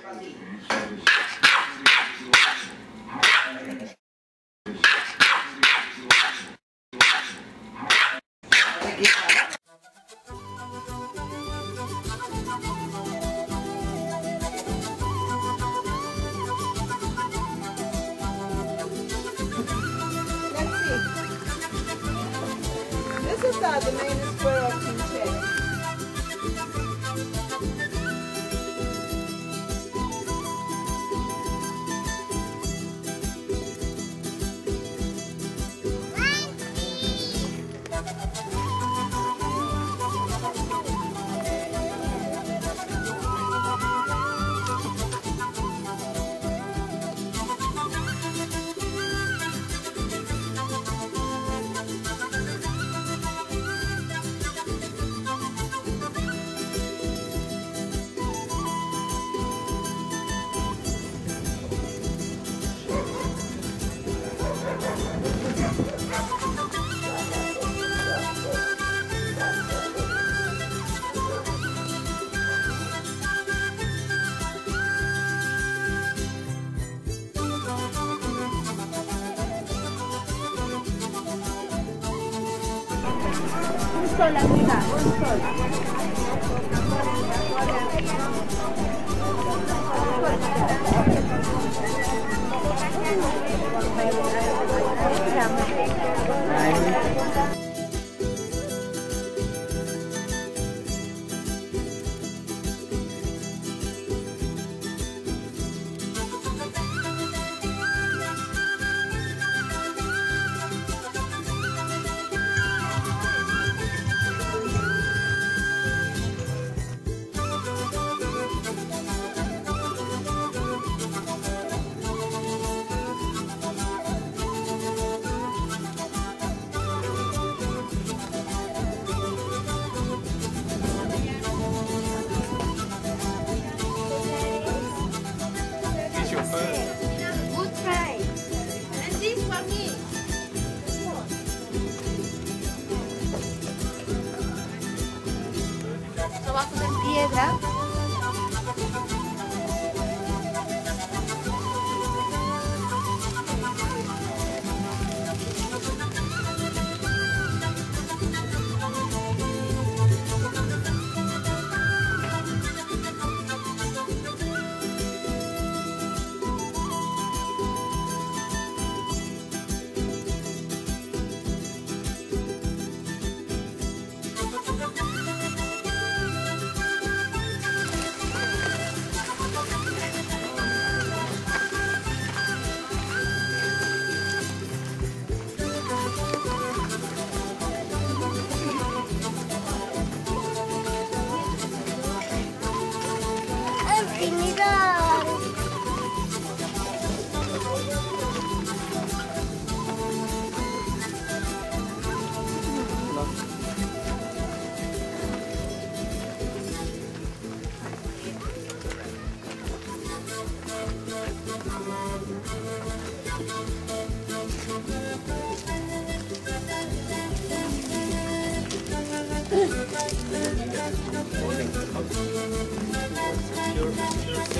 This is uh, the main square of sola, amiga, voy sola. Voy sola. Yeah. Morning. Pure, pure.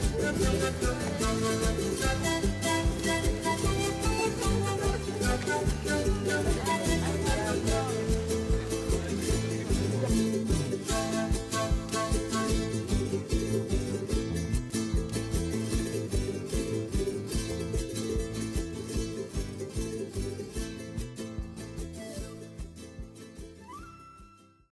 Thank you.